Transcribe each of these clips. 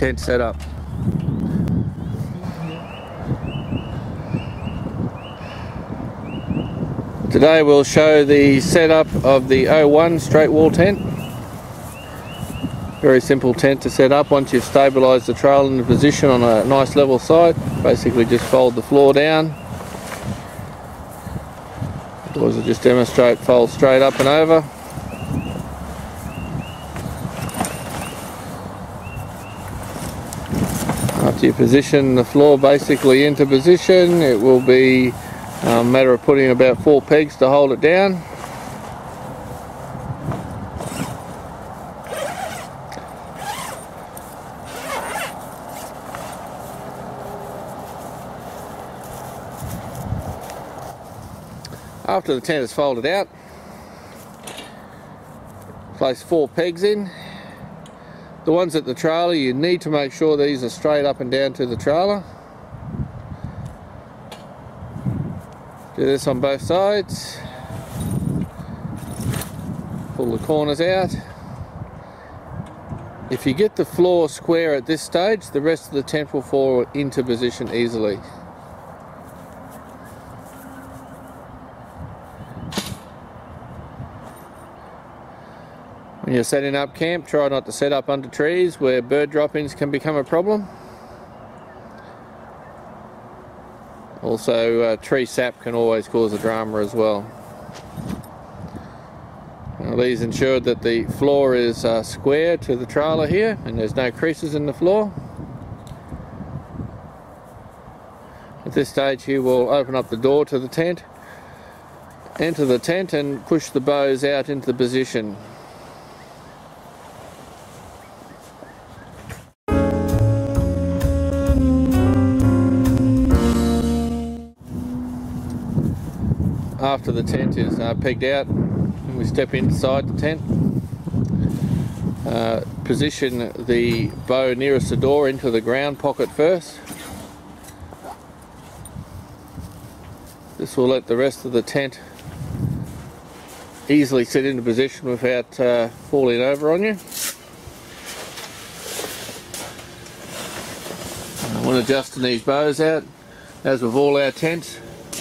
tent setup. Today we'll show the setup of the 01 straight wall tent. Very simple tent to set up once you've stabilised the trail in the position on a nice level site. Basically just fold the floor down. Otherwise will just demonstrate fold straight up and over. You position the floor basically into position it will be a matter of putting about four pegs to hold it down. After the tent is folded out, place four pegs in. The ones at the trailer, you need to make sure these are straight up and down to the trailer. Do this on both sides. Pull the corners out. If you get the floor square at this stage, the rest of the tent will fall into position easily. When you're setting up camp, try not to set up under trees where bird droppings can become a problem. Also, uh, tree sap can always cause a drama as well. Now, these ensured that the floor is uh, square to the trailer here and there's no creases in the floor. At this stage you will open up the door to the tent, enter the tent and push the bows out into the position. After the tent is uh, pegged out. And we step inside the tent. Uh, position the bow nearest the door into the ground pocket first. This will let the rest of the tent easily sit into position without uh, falling over on you. When adjusting these bows out. As with all our tents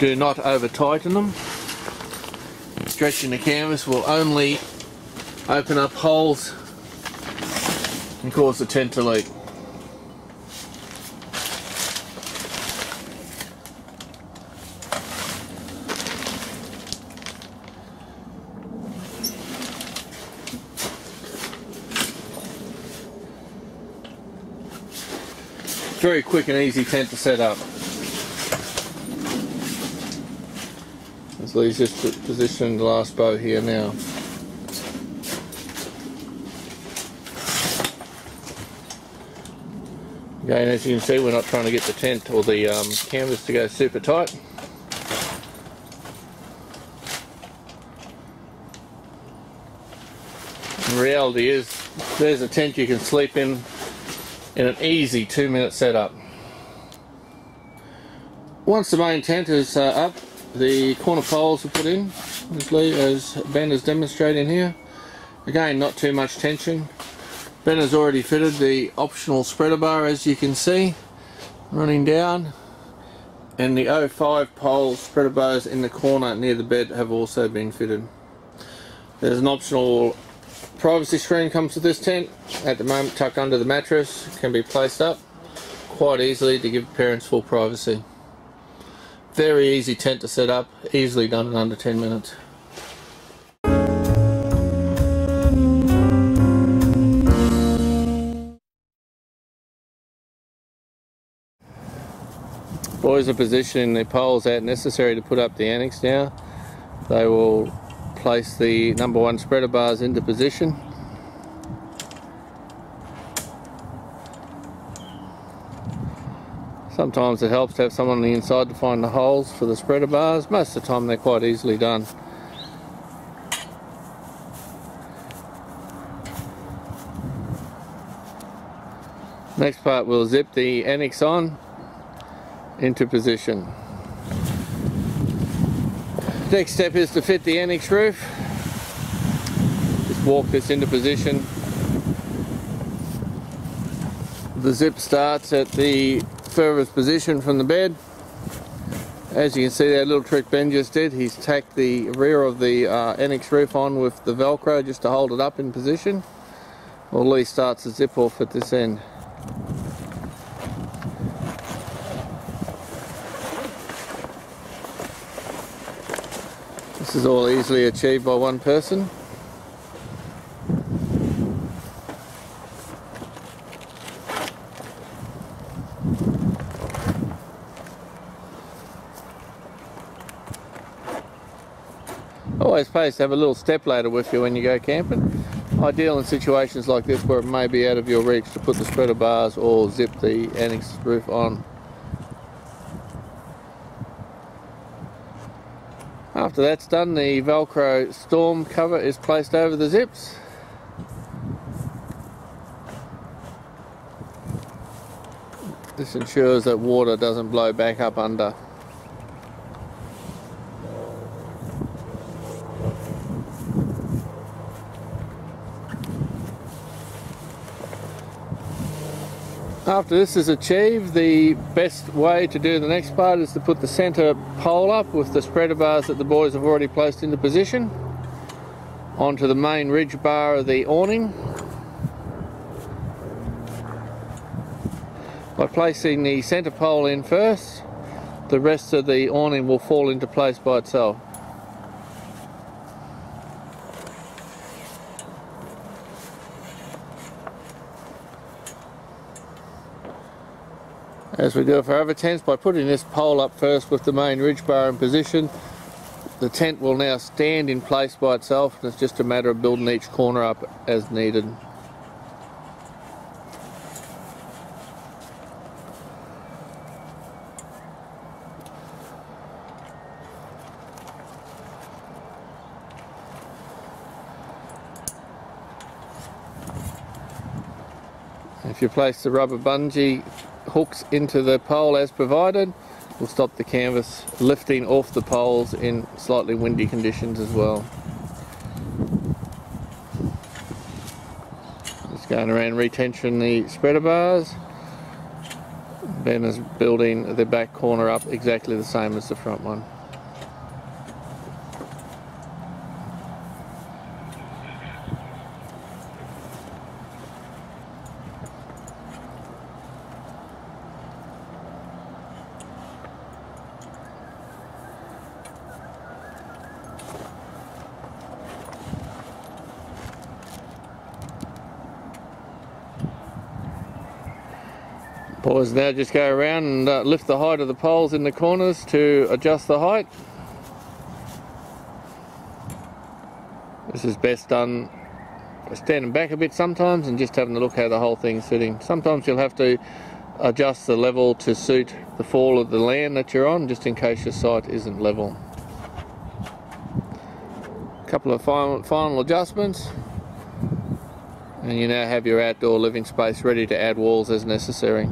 do not over tighten them. Stretching the canvas will only open up holes and cause the tent to leak. Very quick and easy tent to set up. So he's just positioned the last bow here now. Again, as you can see, we're not trying to get the tent or the um, canvas to go super tight. The reality is, there's a tent you can sleep in in an easy two minute setup. Once the main tent is uh, up, the corner poles are put in, as Ben is demonstrating here. Again, not too much tension. Ben has already fitted the optional spreader bar as you can see, running down. And the 05 pole spreader bars in the corner near the bed have also been fitted. There's an optional privacy screen comes with this tent. At the moment tucked under the mattress, can be placed up quite easily to give parents full privacy. Very easy tent to set up, easily done in under 10 minutes. Boys are positioning the poles out necessary to put up the annex now. They will place the number one spreader bars into position Sometimes it helps to have someone on the inside to find the holes for the spreader bars. Most of the time they're quite easily done. Next part we'll zip the annex on into position. Next step is to fit the annex roof. Just walk this into position. The zip starts at the furthest position from the bed. As you can see that little trick Ben just did, he's tacked the rear of the uh, annex roof on with the velcro just to hold it up in position. Well Lee starts the zip off at this end. This is all easily achieved by one person. Always pays to have a little step ladder with you when you go camping. Ideal in situations like this where it may be out of your reach to put the spreader bars or zip the annex roof on. After that's done, the Velcro storm cover is placed over the zips. This ensures that water doesn't blow back up under. After this is achieved, the best way to do the next part is to put the centre pole up with the spreader bars that the boys have already placed into position onto the main ridge bar of the awning. By placing the centre pole in first, the rest of the awning will fall into place by itself. As we do for other tents by putting this pole up first with the main ridge bar in position. The tent will now stand in place by itself and it's just a matter of building each corner up as needed. If you place the rubber bungee hooks into the pole as provided will stop the canvas lifting off the poles in slightly windy conditions as well. Just going around retension the spreader bars. Ben is building the back corner up exactly the same as the front one. Now just go around and uh, lift the height of the poles in the corners to adjust the height. This is best done standing back a bit sometimes and just having a look how the whole thing's sitting. Sometimes you'll have to adjust the level to suit the fall of the land that you're on just in case your site isn't level. A couple of final, final adjustments and you now have your outdoor living space ready to add walls as necessary.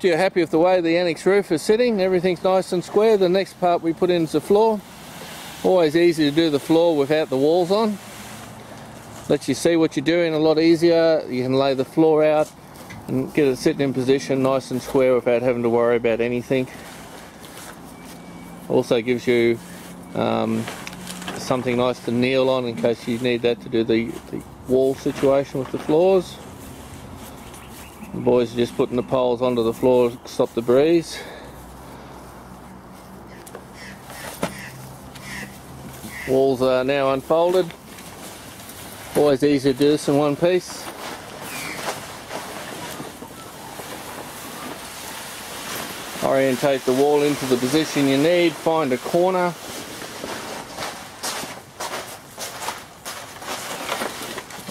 After you're happy with the way the annex roof is sitting, everything's nice and square, the next part we put in is the floor. Always easy to do the floor without the walls on. Lets you see what you're doing a lot easier. You can lay the floor out and get it sitting in position nice and square without having to worry about anything. Also gives you um, something nice to kneel on in case you need that to do the, the wall situation with the floors. The boys are just putting the poles onto the floor to stop the breeze. Walls are now unfolded. Always easy to do this in one piece. Orientate the wall into the position you need, find a corner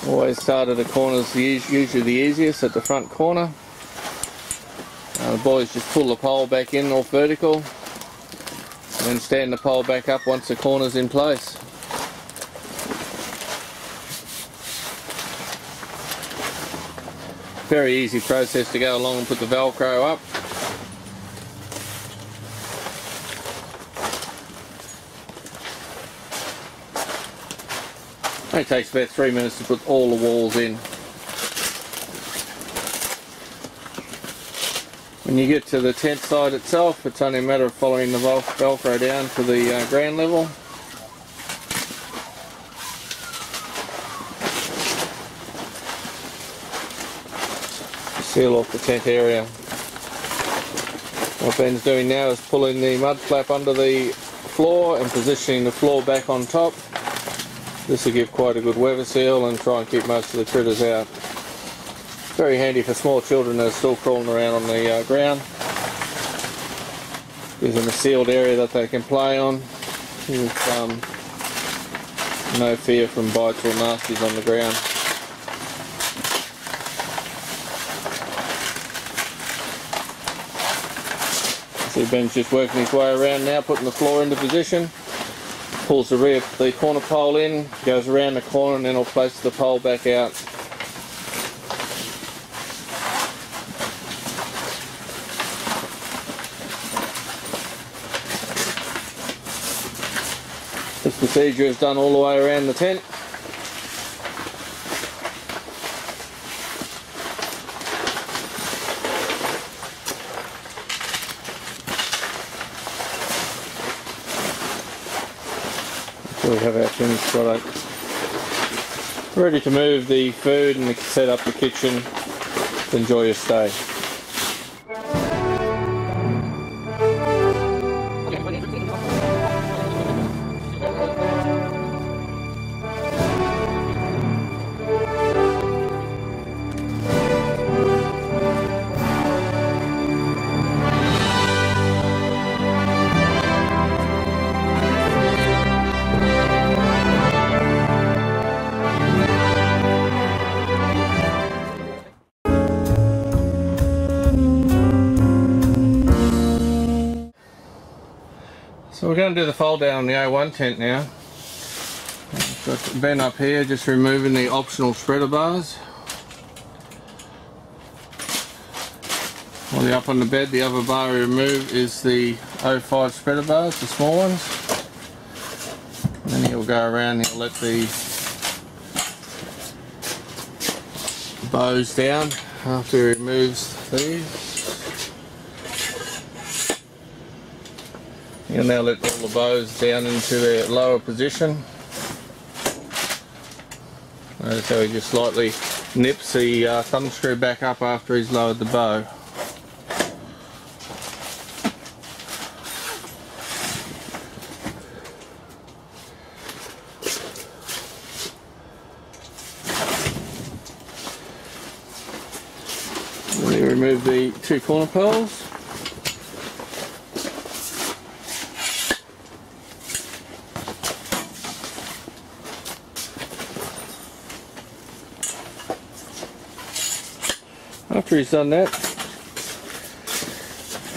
Always start at the corners usually the easiest at the front corner. Uh, the boys just pull the pole back in off vertical. and then stand the pole back up once the corner's in place. Very easy process to go along and put the Velcro up. It takes about three minutes to put all the walls in. When you get to the tent side itself, it's only a matter of following the Velcro down to the uh, ground level. Seal off the tent area. What Ben's doing now is pulling the mud flap under the floor and positioning the floor back on top. This will give quite a good weather seal and try and keep most of the critters out. Very handy for small children that are still crawling around on the uh, ground. Gives them a sealed area that they can play on with um, no fear from bites or nasties on the ground. See Ben's just working his way around now, putting the floor into position pulls the rear the corner pole in, goes around the corner and then I'll place the pole back out. This procedure is done all the way around the tent. we have our finished product. Ready to move the food and set up the kitchen. Enjoy your stay. We're going to do the fold down on the A1 tent now. I've got Ben up here just removing the optional spreader bars. While the up on the bed, the other bar we remove is the 05 spreader bars, the small ones. And then he'll go around and he'll let the bows down after he removes these. You'll now let all the bows down into their lower position. Notice how he just slightly nips the uh, thumb screw back up after he's lowered the bow. Remove the two corner poles. After he's done that,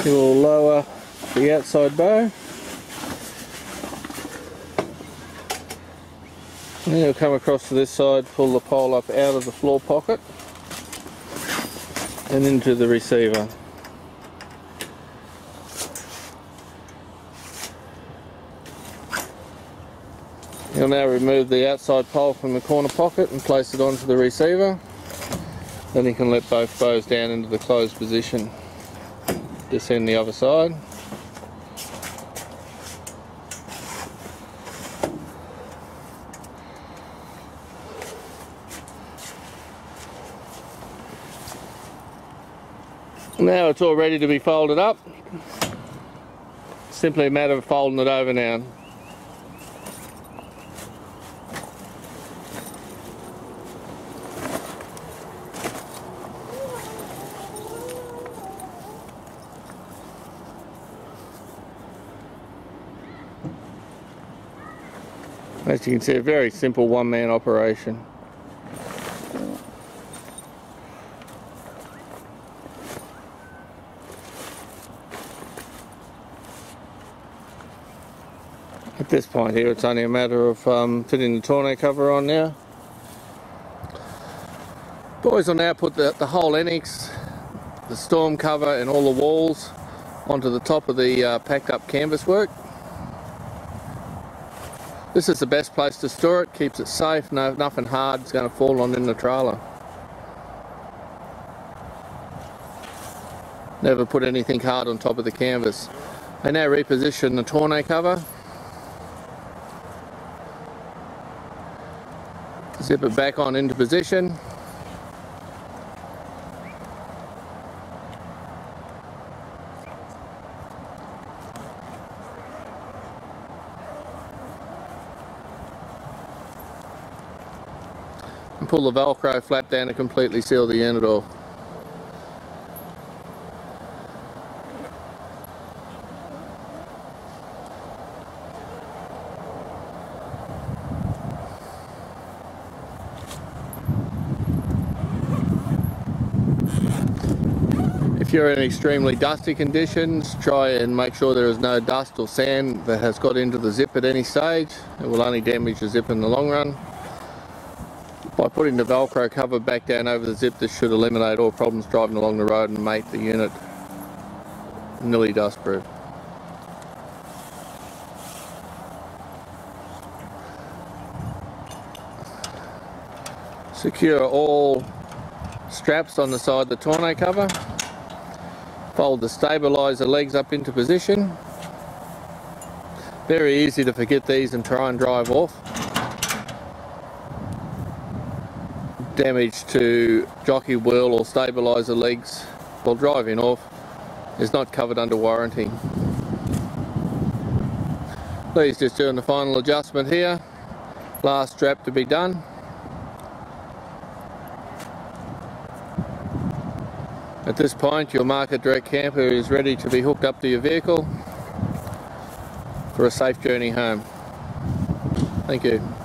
he will lower the outside bow. And then he'll come across to this side, pull the pole up out of the floor pocket and into the receiver. He'll now remove the outside pole from the corner pocket and place it onto the receiver. Then you can let both bows down into the closed position. Descend the other side. Now it's all ready to be folded up. Simply a matter of folding it over now. As you can see, a very simple one-man operation. At this point here it's only a matter of um, fitting the tonneau cover on now. Boys will now put the, the whole annex, the storm cover and all the walls onto the top of the uh, packed up canvas work. This is the best place to store it, keeps it safe, no, nothing hard is going to fall on in the trailer. Never put anything hard on top of the canvas. I now reposition the tonneau cover. Zip it back on into position. Pull the velcro flap down to completely seal the unit off. If you're in extremely dusty conditions, try and make sure there is no dust or sand that has got into the zip at any stage. It will only damage the zip in the long run. By putting the Velcro cover back down over the zip, this should eliminate all problems driving along the road and make the unit nearly dust proof. Secure all straps on the side of the tonneau cover. Fold the stabiliser legs up into position. Very easy to forget these and try and drive off. Damage to jockey wheel or stabiliser legs while driving off is not covered under warranty. Please just doing the final adjustment here. Last strap to be done. At this point your Market Direct camper is ready to be hooked up to your vehicle for a safe journey home. Thank you.